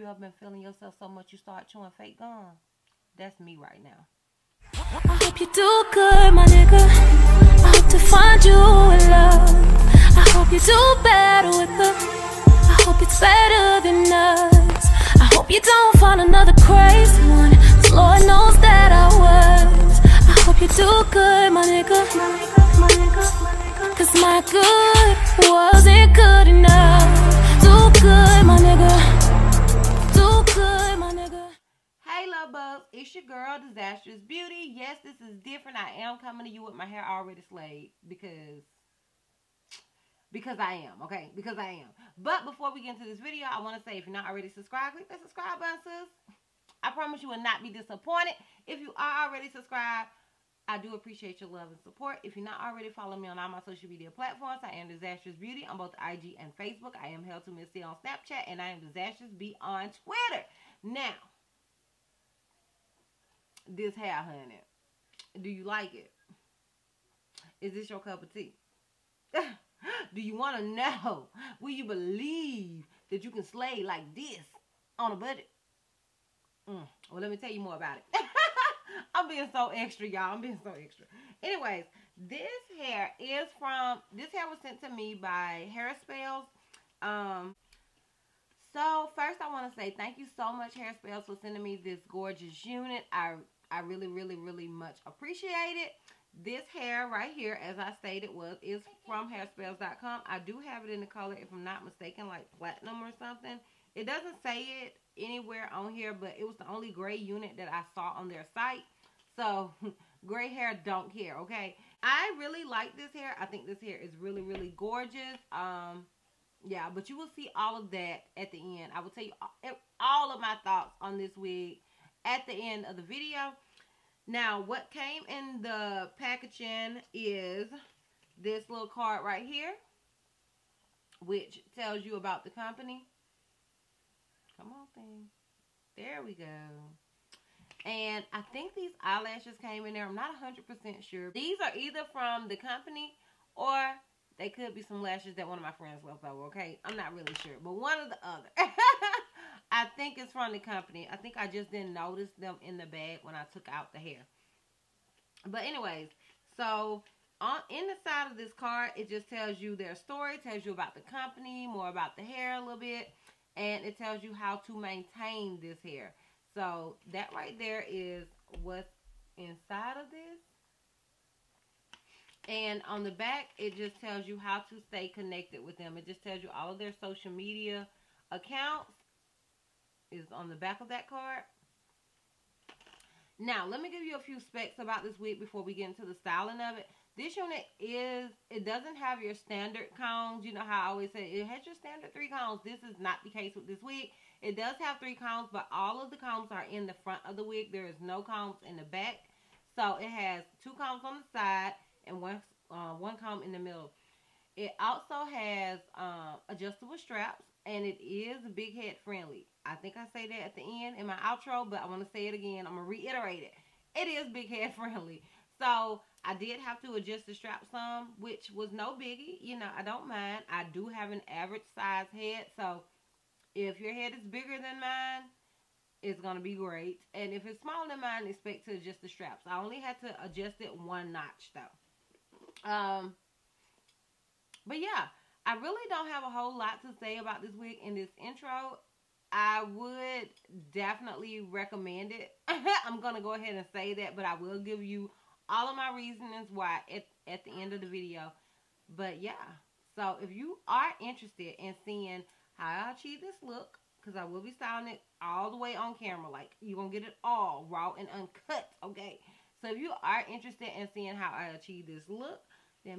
you ever been feeling yourself so much you start chewing fake gum? That's me right now. I hope you do good, my nigga. I hope to find you in love. I hope you do better with her. I hope it's better than us. I hope you don't find another crazy one. Cause Lord knows that I was. I hope you do good, my nigga. Cause my good wasn't good enough. Do good, it's your girl, Dizastrous Beauty. Yes, this is different. I am coming to you with my hair already slayed because because I am, okay? Because I am. But before we get into this video, I want to say if you're not already subscribed, click that subscribe button, sis. I promise you will not be disappointed. If you are already subscribed, I do appreciate your love and support. If you're not already following me on all my social media platforms, I am Dizastrous Beauty on both IG and Facebook. I am held to Miss on Snapchat, and I am Dizastrous B on Twitter. Now, this hair, honey, do you like it? Is this your cup of tea? do you want to know? Will you believe that you can slay like this on a budget? Mm. Well, let me tell you more about it. I'm being so extra, y'all. I'm being so extra. Anyways, this hair is from, this hair was sent to me by Hairspells. Um, so first I want to say thank you so much Hairspells for sending me this gorgeous unit. I, I really, really, really much appreciate it. This hair right here, as I stated, was is from hairspells.com. I do have it in the color, if I'm not mistaken, like platinum or something. It doesn't say it anywhere on here, but it was the only gray unit that I saw on their site. So, gray hair don't care, okay? I really like this hair. I think this hair is really, really gorgeous. Um, yeah, but you will see all of that at the end. I will tell you all of my thoughts on this wig at the end of the video. Now, what came in the packaging is this little card right here, which tells you about the company. Come on, thing. There we go. And I think these eyelashes came in there. I'm not 100% sure. These are either from the company or they could be some lashes that one of my friends left over, okay? I'm not really sure. But one or the other. I think it's from the company. I think I just didn't notice them in the bag when I took out the hair. But anyways, so on in the side of this card, it just tells you their story, tells you about the company, more about the hair a little bit, and it tells you how to maintain this hair. So that right there is what's inside of this. And on the back, it just tells you how to stay connected with them. It just tells you all of their social media accounts is on the back of that card. Now, let me give you a few specs about this wig before we get into the styling of it. This unit is, it doesn't have your standard combs. You know how I always say it has your standard three combs. This is not the case with this wig. It does have three combs, but all of the combs are in the front of the wig. There is no combs in the back. So it has two combs on the side and one, uh, one comb in the middle. It also has uh, adjustable straps and it is big head friendly. I think I say that at the end in my outro, but I want to say it again. I'm going to reiterate it. It is big head friendly. So I did have to adjust the strap some, which was no biggie. You know, I don't mind. I do have an average size head. So if your head is bigger than mine, it's going to be great. And if it's smaller than mine, expect to adjust the straps. I only had to adjust it one notch though. Um, but yeah, I really don't have a whole lot to say about this wig in this intro. I would definitely recommend it. I'm going to go ahead and say that, but I will give you all of my reasons why at, at the end of the video. But yeah, so if you are interested in seeing how I achieve this look, because I will be styling it all the way on camera, like you're going to get it all raw and uncut, okay? So if you are interested in seeing how I achieve this look, then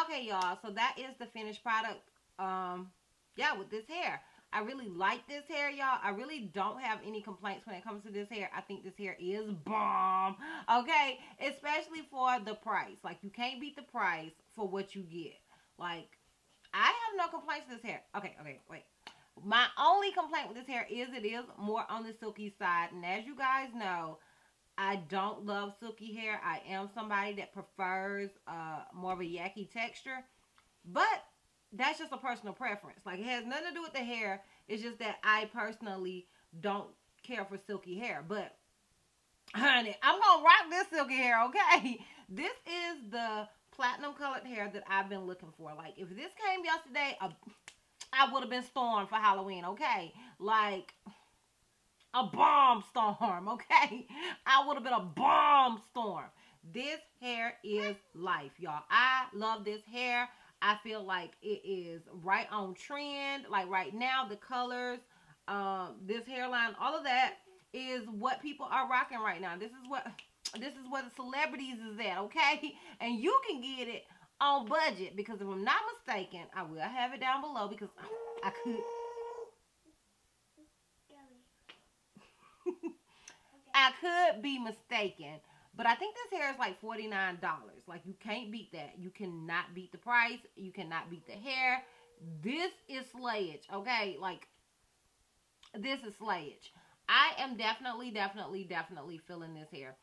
Okay, y'all. So that is the finished product. Um, yeah, with this hair. I really like this hair, y'all. I really don't have any complaints when it comes to this hair. I think this hair is bomb. Okay, especially for the price. Like you can't beat the price for what you get. Like I have no complaints with this hair. Okay, okay, wait. My only complaint with this hair is it is more on the silky side. And as you guys know, I don't love silky hair. I am somebody that prefers uh, more of a yaki texture. But that's just a personal preference. Like it has nothing to do with the hair. It's just that I personally don't care for silky hair. But honey, I'm gonna rock this silky hair, okay? This is the platinum colored hair that I've been looking for. Like if this came yesterday, uh, I would have been stormed for Halloween, okay? Like a bomb storm, okay? I would have been a bomb storm. This hair is life, y'all. I love this hair. I feel like it is right on trend. Like right now, the colors, um, this hairline, all of that is what people are rocking right now. This is what this is where the celebrities is at, okay? And you can get it on budget because if I'm not mistaken, I will have it down below because I could. I could be mistaken, but I think this hair is like $49. Like, you can't beat that. You cannot beat the price. You cannot beat the hair. This is slayage, okay? Like, this is slayage. I am definitely, definitely, definitely feeling this hair.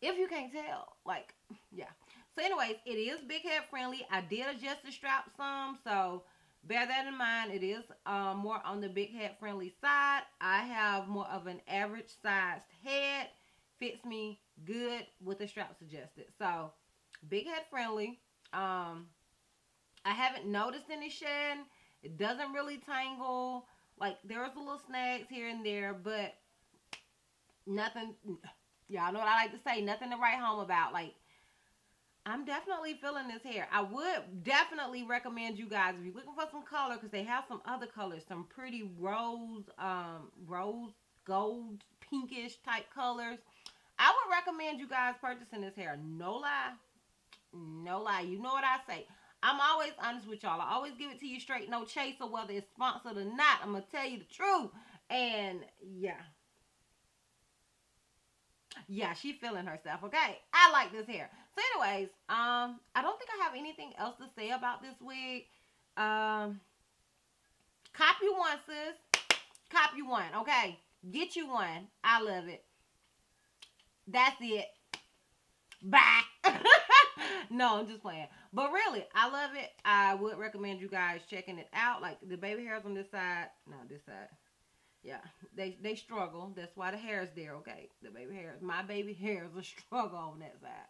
If you can't tell, like, yeah. So, anyways, it is big head friendly. I did adjust the strap some, so bear that in mind. It is uh, more on the big head friendly side. I have more of an average sized head. Fits me good with the straps adjusted. So, big head friendly. Um, I haven't noticed any shedding. It doesn't really tangle. Like, there's a little snags here and there, but nothing. Y'all know what I like to say. Nothing to write home about. Like, I'm definitely feeling this hair. I would definitely recommend you guys if you're looking for some color because they have some other colors, some pretty rose, um, rose gold, pinkish type colors. I would recommend you guys purchasing this hair. No lie, no lie. You know what I say. I'm always honest with y'all. I always give it to you straight, no chaser, whether it's sponsored or not. I'm gonna tell you the truth. And yeah, yeah, she feeling herself. Okay, I like this hair. So, anyways, um, I don't think I have anything else to say about this wig. Um, cop you one, sis. Copy one. Okay, get you one. I love it. That's it. Bye. no, I'm just playing. But really, I love it. I would recommend you guys checking it out. Like the baby hairs on this side. No, this side. Yeah, they they struggle. That's why the hair is there, okay? The baby hairs. My baby hairs a struggle on that side.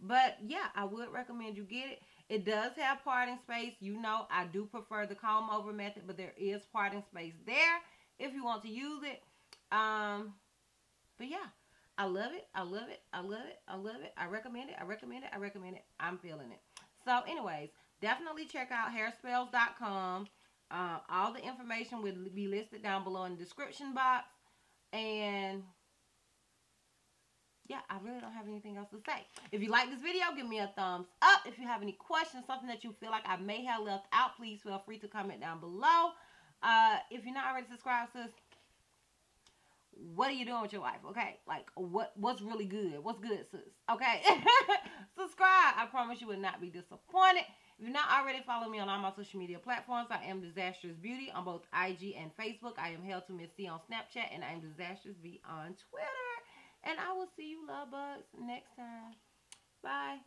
But yeah, I would recommend you get it. It does have parting space. You know, I do prefer the comb over method, but there is parting space there if you want to use it. Um, but yeah, I love it. I love it. I love it. I love it. I recommend it. I recommend it. I recommend it. I'm feeling it. So anyways, definitely check out hairspells.com. Uh, all the information will be listed down below in the description box. And yeah, I really don't have anything else to say. If you like this video, give me a thumbs up. If you have any questions, something that you feel like I may have left out, please feel free to comment down below. Uh, if you're not already subscribed, sis, what are you doing with your life? Okay, like what what's really good? What's good, sis? Okay, subscribe. I promise you will not be disappointed. If you're not already following me on all my social media platforms, I am Dizastrous Beauty on both IG and Facebook. I am held to Miss C on Snapchat, and I am Dizastrous B on Twitter. And I will see you, love bugs, next time. Bye.